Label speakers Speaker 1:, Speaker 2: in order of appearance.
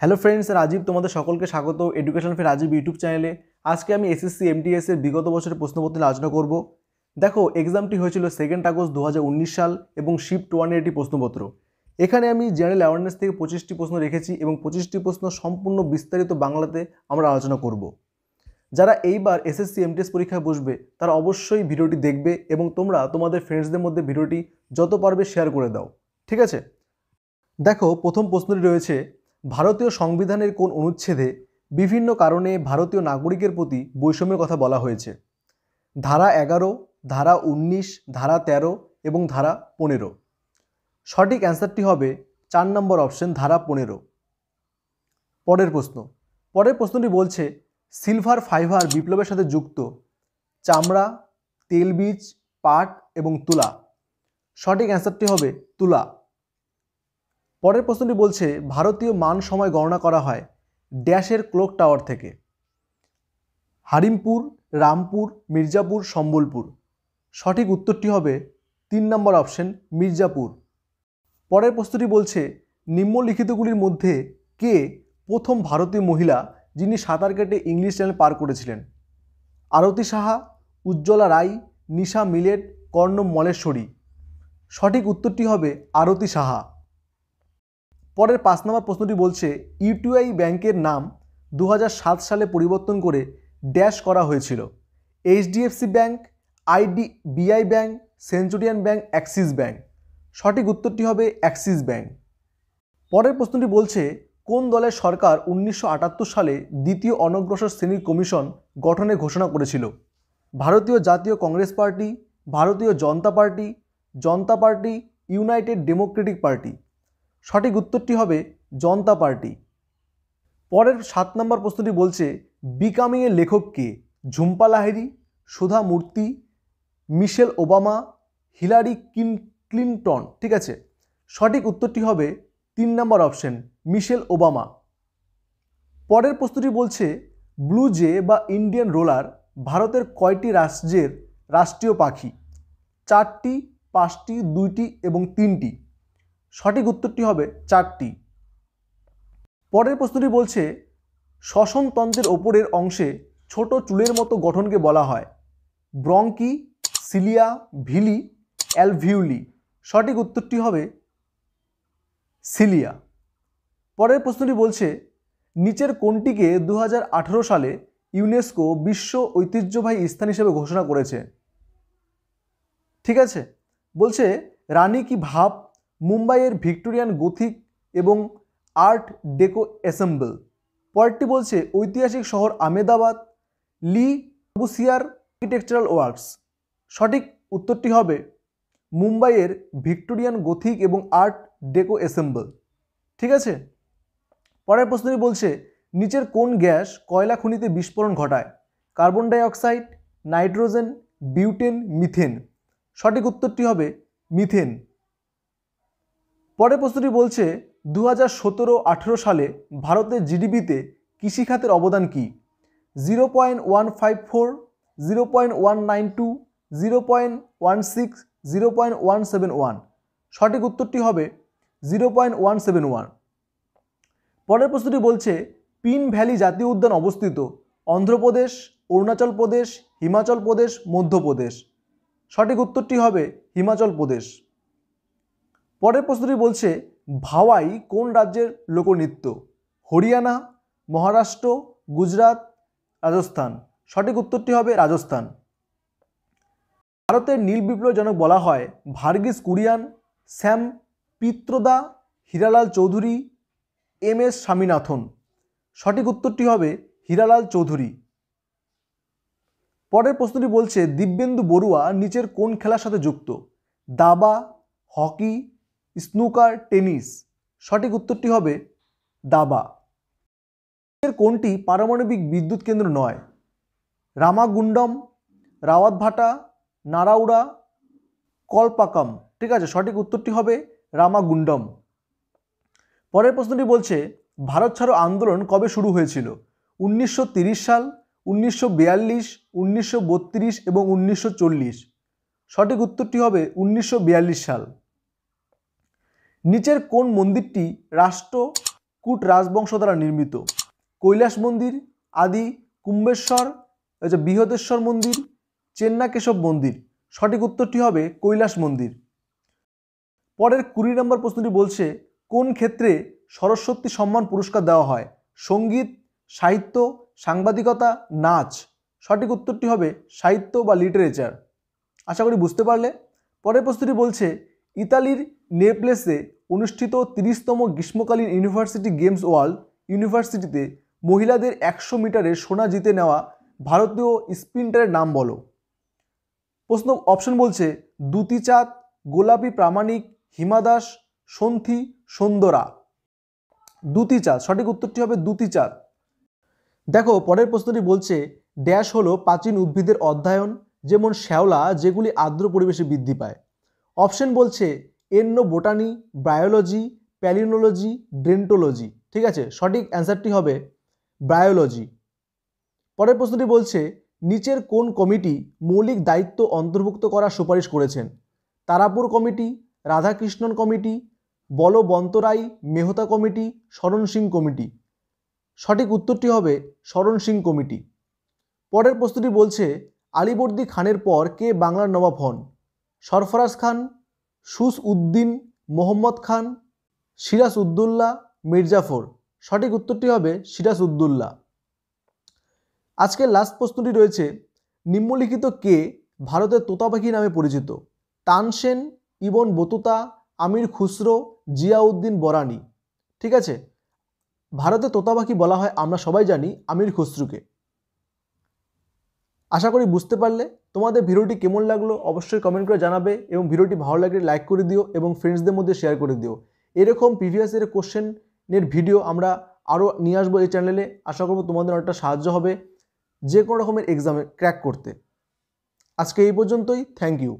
Speaker 1: Hello friends Rajib তোমাদের সকলকে স্বাগত এডুকেশন ফে রাজীব ইউটিউব চ্যানেলে আজকে আমি এসএসসি এমটিএস এর বিগত বছরের প্রশ্নপত্র আলোচনা করব। দেখো এক্সামটি হয়েছিল সেকেন্ড আগস্ট দু হাজার উনিশ সাল এবং শিফট ওয়ানের একটি প্রশ্নপত্র। এখানে আমি জেনারেল অ্যাওয়ারনেস থেকে পঁচিশটি প্রশ্ন রেখেছি এবং পঁচিশটি প্রশ্ন সম্পূর্ণ বিস্তারিত বাংলাতে আমরা আলোচনা করব। যারা এইবার এসএসসি এমটিএস পরীক্ষায় বসবে, তারা অবশ্যই ভিডিওটি দেখবে এবং তোমরা তোমাদের ফ্রেন্ডসদের মধ্যে ভিডিওটি যত পারবে শেয়ার করে দাও। ঠিক আছে? দেখো, প্রথম প্রশ্নটি রয়েছে ভারতীয় সংবিধানের কোন অনুচ্ছেদে বিভিন্ন কারণে ভারতীয় নাগরিকের প্রতি বৈষম্যের কথা বলা হয়েছে? ধারা এগারো, ধারা উনিশ, ধারা তেরো এবং ধারা পনেরো। সঠিক অ্যান্সারটি হবে চার নম্বর অপশন ধারা পনেরো। পরের প্রশ্ন। পরের প্রশ্নটি বলছে, সিলভার ফাইবার বিপ্লবের সাথে যুক্ত চামড়া তেলবীজ পাট এবং তুলা। সঠিক অ্যান্সারটি হবে তুলা। পরের প্রশ্নটি বলছে, ভারতীয় মান সময় গণনা করা হয় ড্যাশের ক্লোক টাওয়ার থেকে। হারিমপুর, রামপুর, মির্জাপুর, সম্বলপুর। সঠিক উত্তরটি হবে তিন নম্বর অপশন, মির্জাপুর। পরের প্রশ্নটি বলছে, নিম্নলিখিতগুলির মধ্যে কে প্রথম ভারতীয় মহিলা যিনি সাঁতার কেটে ইংলিশ চ্যানেল পার করেছিলেন? আরতি সাহা, উজ্জ্বলা রায়, নিশা মিলেট, কর্ণম মলেশ্বরী। সঠিক উত্তরটি হবে আরতি সাহা। পরের পাঁচ নম্বর প্রশ্নটি বলছে, ইউটিআই ব্যাংকের নাম দু হাজার সাত সালে পরিবর্তন করে ড্যাশ করা হয়েছিল। HDFC bank, ID, BI bank, Centurion bank, Axis bank. সঠিক উত্তরটি হবে অ্যাক্সিস ব্যাংক। পরের প্রশ্নটি বলছে, কোন দলের সরকার উনিশশো আটাত্তর সালে দ্বিতীয় অনগ্রসর শ্রেণির কমিশন গঠনে ঘোষণা করেছিল? ভারতীয় Jatiya Congress party, Bharatiya Janata party Janata party, United Democratic party. সঠিক উত্তরটি হবে জনতা পার্টি। পরের সাত নম্বর প্রশ্নটি বলছে, বিকামিংয়ের লেখক কে? Jhumpa Lahiri Sudha Murthy, Michelle Obama, Hillary কিন, ক্লিনটন, ঠিক আছে? সঠিক উত্তরটি হবে তিন নম্বর অপশন, মিশেল ওবামা। পরের প্রশ্নটি বলছে, ব্লু জে বা ইন্ডিয়ান রোলার ভারতের কয়টি রাজ্যের রাষ্ট্রীয় পাখি? চারটি, পাঁচটি, দুইটি এবং তিনটি। সঠিক উত্তরটি হবে চারটি। পরের প্রশ্নটি বলছে শ্বসনতন্ত্রের ওপরের অংশে ছোট চুলের মতো গঠনকে বলা হয়। Bronchi, cilia, villi, alveoli. সঠিক উত্তরটি হবে সিলিয়া। পরের প্রশ্নটি বলছে, নিচের কোনটিকে দু হাজার আঠেরো সালে ইউনেস্কো বিশ্ব ঐতিহ্যবাহী স্থান হিসেবে ঘোষণা করেছে। ঠিক আছে? বলছে, রানী কি ভাব মুম্বাইয়ের ভিক্টোরিয়ান গথিক এবং আর্ট ডেকো অ্যাসেম্বল। পরেরটি বলছে ঐতিহাসিক শহর আমেদাবাদ লি বুসিয়ার আর্কিটেকচারাল ওয়ার্কস। সঠিক উত্তরটি হবে মুম্বাইয়ের ভিক্টোরিয়ান গথিক এবং আর্ট ডেকো অ্যাসেম্বল। ঠিক আছে? পরের প্রশ্নটি বলছে নিচের কোন গ্যাস কয়লা খনিতে বিস্ফোরণ ঘটায়? Carbon dioxide, nitrogen, butane, methane. সঠিক উত্তরটি হবে মিথেন। পরের প্রশ্নটি বলছে দু হাজার সতেরো আঠেরো সালে ভারতের জিডিপিতে কৃষিখাতের অবদান কী? Zero point one five four, zero point one nine two, zero point one six, zero point one seven one. সঠিক উত্তরটি হবে zero point one seven one. পরের প্রশ্নটি বলছে, পিন ভ্যালি জাতীয় উদ্যান অবস্থিত অন্ধ্রপ্রদেশ, অরুণাচল প্রদেশ, হিমাচল প্রদেশ মধ্যপ্রদেশ সঠিক উত্তরটি হবে হিমাচল প্রদেশ। পরের প্রশ্নটি বলছে, ভাওয়াই কোন রাজ্যের লোকনৃত্য? হরিয়ানা, মহারাষ্ট্র, গুজরাট, রাজস্থান। সঠিক উত্তরটি হবে রাজস্থান। ভারতের নীল বিপ্লবজনক বলা হয় ভার্গিস কুরিয়ান শ্যাম পিত্রদা, হীরালাল চৌধুরী, এম এস স্বামীনাথন। সঠিক উত্তরটি হবে হীরালাল চৌধুরী। পরের প্রশ্নটি বলছে, দিব্যেন্দু বড়ুয়া নিচের কোন খেলার সাথে যুক্ত? দাবা, হকি স্নুকার, টেনিস। সঠিক উত্তরটি হবে দাবা। এর কোনটি পারমাণবিক বিদ্যুৎ কেন্দ্র নয়? রামাগুন্ডম, রাওয়াতভাটা, নারাউড়া, কলপাকাম। ঠিক আছে, সঠিক উত্তরটি হবে রামাগুন্ডম। পরের প্রশ্নটি বলছে, ভারত ছাড়ো আন্দোলন কবে শুরু হয়েছিল? উনিশশো সাল, উনিশশো বিয়াল্লিশ, উনিশশো এবং উনিশশো চল্লিশ। সঠিক উত্তরটি হবে উনিশশো বিয়াল্লিশ সাল। নিচের কোন মন্দিরটি রাষ্ট্র কুট রাজবংশ দ্বারা নির্মিত? কৈলাস মন্দির, আদি কুম্বেশ্বর হচ্ছে বৃহদেশ্বর মন্দির, চেন্নাকেশব মন্দির। সঠিক উত্তরটি হবে কৈলাস মন্দির। পরের কুড়ি নম্বর প্রশ্নটি বলছে, কোন ক্ষেত্রে সরস্বতী সম্মান পুরস্কার দেওয়া হয়? সংগীত, সাহিত্য, সাংবাদিকতা, নাচ? সঠিক উত্তরটি হবে সাহিত্য বা লিটারেচার। আশা করি বুঝতে পারলে। পরের প্রশ্নটি বলছে ইতালির নেপলেসে অনুষ্ঠিত তিরিশতম গ্রীষ্মকালীন ইউনিভার্সিটি গেমস ওয়ার্ল্ড ইউনিভার্সিটিতে মহিলাদের একশো মিটারে সোনা জিতে নেওয়া ভারতীয় স্প্রিন্টারের নাম বলো। প্রশ্ন অপশন বলছে, দুতিচাঁদ, গোলাপি প্রামাণিক, হিমা দাস সন্থি সুন্দরা। দুতিচাঁদ, সঠিক উত্তরটি হবে দুতিচাঁদ। দেখো, পরের প্রশ্নটি বলছে, ড্যাশ হলো প্রাচীন উদ্ভিদের অধ্যয়ন, যেমন শ্যাওলা, যেগুলি আর্দ্র পরিবেশে বৃদ্ধি পায়। অপশন বলছে এন্নো বোটানি বায়োলজি প্যালিনোলজি ডেন্টোলজি ঠিক আছে? সঠিক অ্যান্সারটি হবে বায়োলজি পরের প্রশ্নটি বলছে, নিচের কোন কমিটি মৌলিক দায়িত্ব অন্তর্ভুক্ত করার সুপারিশ করেছেন? Tarapur committee, Radhakrishnan committee, Balwantrai Mehta committee, Sharan Singh committee. সঠিক উত্তরটি হবে শরণ সিং কমিটি। পরের প্রশ্নটি বলছে, আলিবর্দি খানের পর কে বাংলার নবাব হন? সরফরাজ খান, সুস উদ্দিন, মোহাম্মদ খান, সিরাজ উদ্দৌল্লা মির্জাফর সঠিক উত্তরটি হবে সিরাজ উদ্দৌল্লা আজকের লাস্ট প্রশ্নটি রয়েছে, নিম্নলিখিত কে ভারতের তোতা পাখি নামে পরিচিত? Tansen Ibn Battuta, Amir Khusro, Ziauddin Barani. ঠিক আছে? ভারতে তোতা পাখি বলা হয়, আমরা সবাই জানি আমির খুসরুকে। আশা করি বুঝতে পারলে। তোমাদের ভিডিওটি কেমন লাগল অবশ্যই কমেন্ট করে জানাবে এবং ভিডিওটি ভালো লাগলে লাইক করে দিও এবং ফ্রেন্ডসদের মধ্যে শেয়ার করে দিও। এরকম প্রিভিয়াস এর কোশ্চেনের ভিডিও আমরা আরও নিয়ে আসব এই চ্যানেলে আশা করব তোমাদের অনেকটা সাহায্য হবে। যে কোনো রকমের এক্সামে ক্র্যাক করতে। আজকে এই পর্যন্তই। Thank you